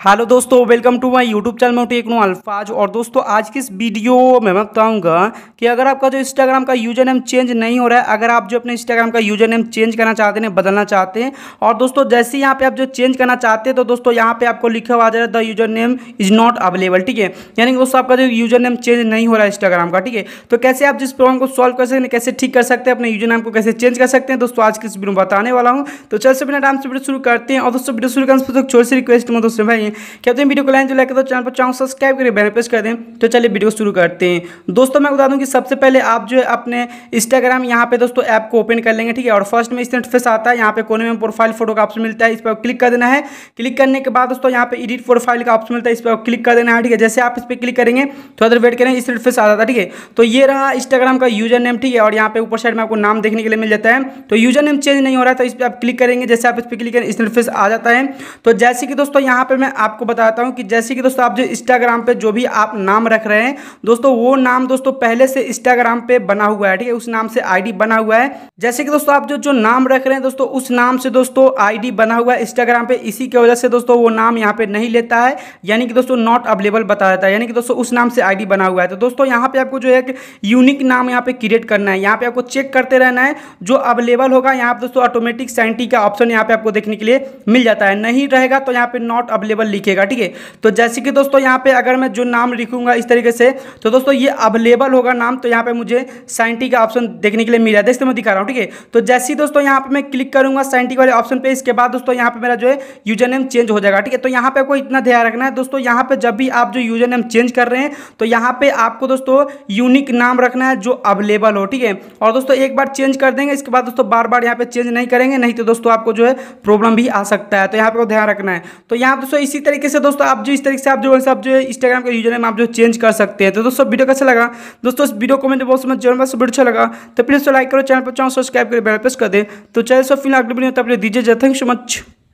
Hello दोस्तों welcome to my YouTube channel मैं techno Alfaz और दोस्तों, आज की इस वीडियो में मैं बताऊँगा कि अगर आपका जो इंस्टाग्राम का यूज़र नेम चेंज नहीं हो रहा है, अगर आप जो अपने इंस्टाग्राम का यूज़र नेम चेंज करना चाहते हैं बदलना चाहते हैं, और दोस्तों, जैसे ही यहाँ पे आप जो चेंज करना चाहते हैं तो दोस्तों, यहाँ पे आपको लिखा हुआ जा रहा है the user name is not available ठीक है? यानी कि दोस्तों, आपका जो यूज़र नेम चेंज नहीं हो रहा है इंस्टाग्राम का, ठीक है? तो कैसे आप जिस प्रॉब्लम को सॉल्व कर सकते हैं, कैसे ठीक कर सकते हैं, अपने यूज़र नेम को कैसे चेंज कर सकते हैं, दोस्तों, आज की इस वीडियो बताने वाला हूँ। तो चल से बिना टाइम से वीडियो शुरू करते हैं, और दोस्तों वीडियो शुरू करने से छोटी सी रिक्वेस्ट में दोस्तों, भाई हैं। वीडियो को लाइन जो लाइक तो चैनल पर चाहूँ सब्सक्राइब करें, बेल प्रेस कर दें। तो चलिए वीडियो शुरू करते हैं। दोस्तों, मैं बता दूँ कि सबसे पहले आप जो है अपने इंस्टाग्राम यहाँ पे दोस्तों ऐप को ओपन कर लेंगे, ठीक है? और फ़र्स्ट में इस इंटरफेस आता है, यहाँ पे कोने में प्रोफ़ाइल फ़ोटो का ऑप्शन मिलता है, इस पर क्लिक कर देना है। क्लिक करने के बाद दोस्तों यहाँ पे एडिट प्रोफ़ाइल का ऑप्शन मिलता है, इस पर क्लिक कर देना है, ठीक है? जैसे आप इस पर क्लिक करेंगे थोड़ा देर वेट करें, इस इंटरफेस आ जाता है ठीक है? तो ये रहा इंस्टाग्राम का यूज़र नेम ठीक है? और यहाँ पे ऊपर साइड में आपको नाम देखने के लिए मिल जाता है। तो यूज़र नेम चेंज नहीं हो रहा है तो इस पर आप क्लिक करेंगे, जैसे आप इस पर क्लिक करें, इस इंटरफेस आ जाता है। तो जैसे कि दोस्तों यहाँ पर मैं आपको बताता हूँ कि जैसे कि दोस्तों आप जो इंस्टाग्राम पे जो भी आप नाम रख रहे हैं, दोस्तों वो नाम दोस्तों पहले से इंस्टाग्राम पे बना हुआ है, ठीक है? उस नाम से आईडी बना हुआ है। जैसे कि दोस्तों आप जो जो नाम रख रहे हैं, दोस्तों उस नाम से दोस्तों आईडी बना हुआ है इंस्टाग्राम पे। इसी की वजह से दोस्तों वो नाम यहाँ पे नहीं लेता है, यानी कि दोस्तों नॉट अवेलेबल बता देता है। यानी कि दोस्तों उस नाम से आई बना हुआ है। तो दोस्तों यहाँ पे आपको जो है यूनिक नाम यहाँ पे क्रिएट करना है। यहाँ पे आपको चेक करते रहना है, जो अवेलेबल होगा, यहाँ पे दोस्तों ऑटोमेटिक साइंटी का ऑप्शन यहाँ पे आपको देखने के लिए मिल जाता है। नहीं रहेगा तो यहाँ पे नॉट अवेलेबल लिखेगा, ठीक है? तो जैसे कि दोस्तों, यहाँ पे अगर मैं जो नाम लिखूँगा इस तरीके से तो दोस्तों, ये अवेलेबल होगा नाम तो यहाँ पे मुझे साइंटी का ऑप्शन देखने के लिए मिला देखते मैं दिखा रहा हूँ, ठीक है? तो जैसे ही दोस्तों, यहाँ पे मैं क्लिक करूँगा साइंटी वाले ऑप्शन पे, इसके बाद दोस्तों, यहाँ पे मेरा जो है यूज़र नेम चेंज हो जाएगा, ठीक है? तो यहाँ पे आपको इतना ध्यान रखना है, दोस्तों, यहाँ पे जब भी आप जो यूज़र नेम चेंज कर रहे हैं तो यहाँ पे आपको दोस्तों यूनिक नाम रखना है जो अवेलेबल हो, ठीक है? और दोस्तों, एक बार चेंज कर देंगे, इसके बाद दोस्तों बार बार यहाँ पे चेंज नहीं करेंगे, नहीं तो दोस्तों, आपको जो है प्रॉब्लम भी आ सकता है। तो यहाँ पे ध्यान रखना है। तो यहाँ दोस्तों, इसी तरीके से दोस्तों आप जो इस तरीके से आप जो आप जो है इंस्टाग्राम का यूज़र नेम आप जो चेंज कर सकते हैं। तो दोस्तों, वीडियो कैसा लगा? दोस्तों, इस वीडियो को मैंने बहुत समझ ज़रूर वीडियो अच्छा लगा। तो प्लीज़ लाइक करो, चैनल पर चाहो सब्सक्राइब करें बेल प्रेस कर दे। तो चैनल सो फ़िलहाल अगले वीडियो तब दीजिए थैंक सो मच